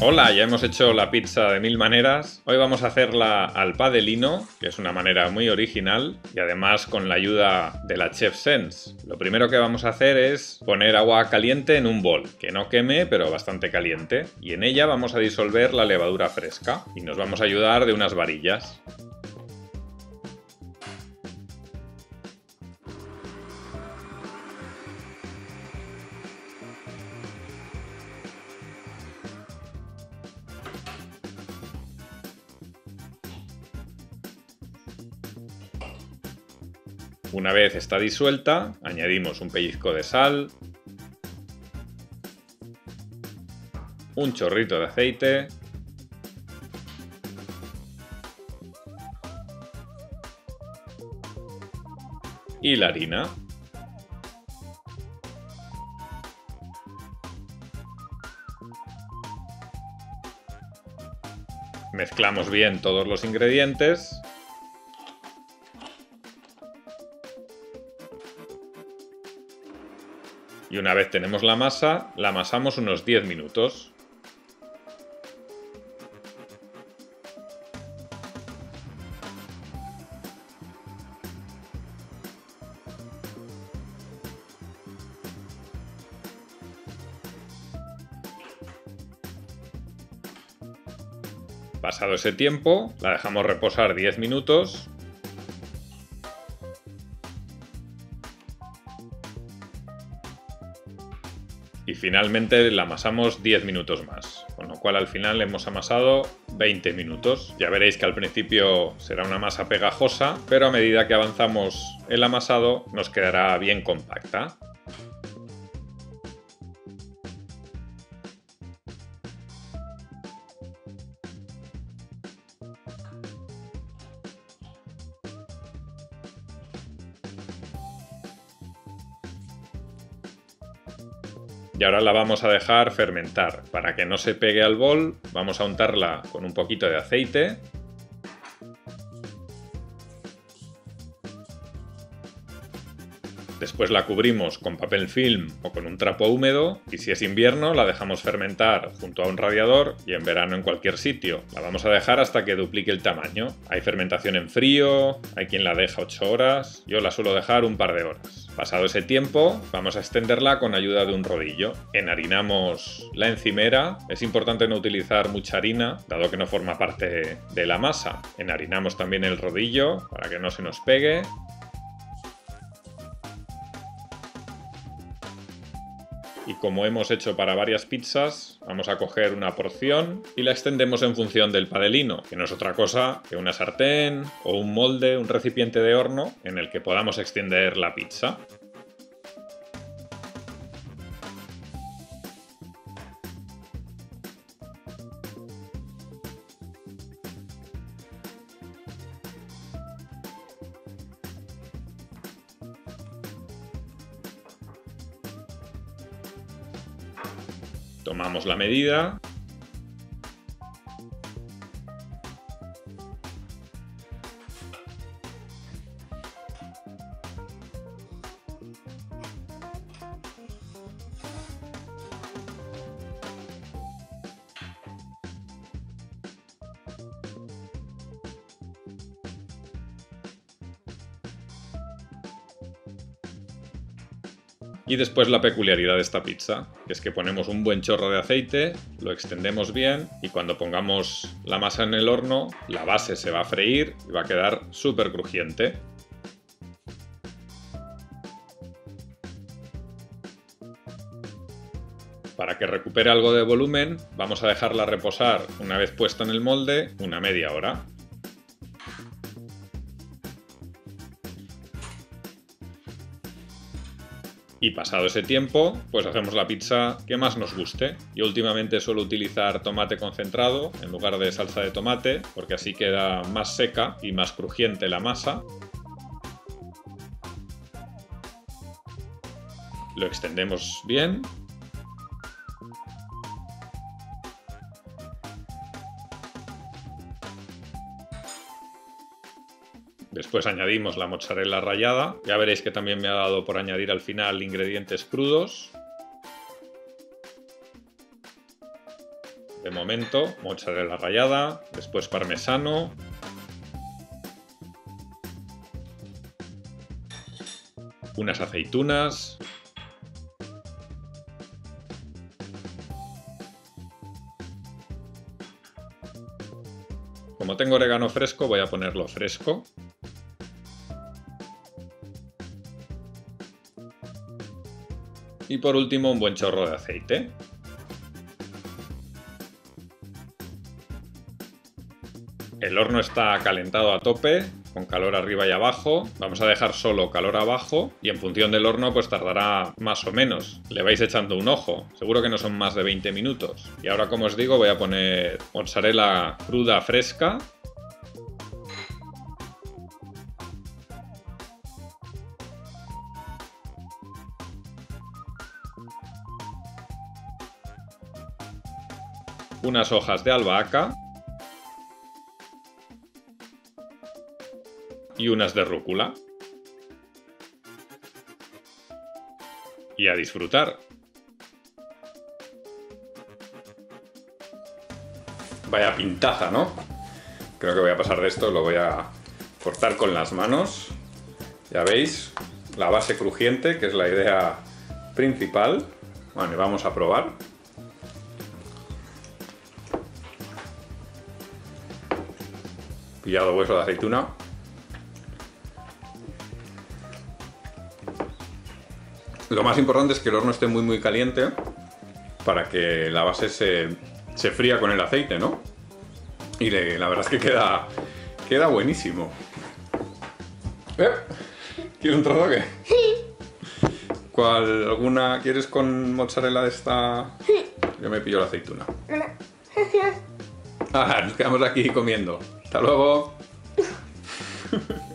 Hola, ya hemos hecho la pizza de mil maneras. Hoy vamos a hacerla al padelino, que es una manera muy original y además con la ayuda de la Chef Sense. Lo primero que vamos a hacer es poner agua caliente en un bol, que no queme pero bastante caliente, y en ella vamos a disolver la levadura fresca y nos vamos a ayudar de unas varillas. Una vez está disuelta, añadimos un pellizco de sal, un chorrito de aceite, y la harina. Mezclamos bien todos los ingredientes Y una vez tenemos la masa, la amasamos unos 10 minutos. Pasado ese tiempo, la dejamos reposar 10 minutos finalmente la amasamos 10 minutos más, con lo cual al final hemos amasado 20 minutos. Ya veréis que al principio será una masa pegajosa, pero a medida que avanzamos el amasado nos quedará bien compacta. Y ahora la vamos a dejar fermentar. Para que no se pegue al bol, vamos a untarla con un poquito de aceite Después la cubrimos con papel film o con un trapo húmedo y si es invierno la dejamos fermentar junto a un radiador y en verano en cualquier sitio. La vamos a dejar hasta que duplique el tamaño. Hay fermentación en frío, hay quien la deja 8 horas, yo la suelo dejar un par de horas. Pasado ese tiempo vamos a extenderla con ayuda de un rodillo. Enharinamos la encimera, es importante no utilizar mucha harina dado que no forma parte de la masa. Enharinamos también el rodillo para que no se nos pegue y como hemos hecho para varias pizzas, vamos a coger una porción y la extendemos en función del padelino, que no es otra cosa que una sartén o un molde, un recipiente de horno en el que podamos extender la pizza. Tomamos la medida. Y después la peculiaridad de esta pizza, es que ponemos un buen chorro de aceite, lo extendemos bien y cuando pongamos la masa en el horno, la base se va a freír y va a quedar súper crujiente. Para que recupere algo de volumen, vamos a dejarla reposar una vez puesta en el molde una media hora. Y pasado ese tiempo, pues hacemos la pizza que más nos guste. Yo últimamente suelo utilizar tomate concentrado en lugar de salsa de tomate, porque así queda más seca y más crujiente la masa. Lo extendemos bien Después añadimos la mozzarella rallada. Ya veréis que también me ha dado por añadir al final ingredientes crudos. De momento, mozzarella rallada, después parmesano. Unas aceitunas. Como tengo orégano fresco, voy a ponerlo fresco. Y por último, un buen chorro de aceite. El horno está calentado a tope, con calor arriba y abajo. Vamos a dejar solo calor abajo y en función del horno pues tardará más o menos. Le vais echando un ojo. Seguro que no son más de 20 minutos. Y ahora como os digo voy a poner mozzarella cruda fresca. Unas hojas de albahaca. y unas de rúcula. Y a disfrutar. Vaya pintaza, ¿no? Creo que voy a pasar de esto, lo voy a cortar con las manos. Ya veis, la base crujiente, que es la idea principal. Bueno, y vamos a probar. Pillado hueso de aceituna. Lo más importante es que el horno esté muy muy caliente para que la base se, fría con el aceite, ¿no? Y la verdad es que queda, queda buenísimo. ¿Eh? ¿Quieres un trozo o qué? Sí. ¿Cuál, ¿Alguna quieres con mozzarella de esta? Sí. Yo me pillo la aceituna. Gracias. Ah, nos quedamos aquí comiendo. Hasta luego.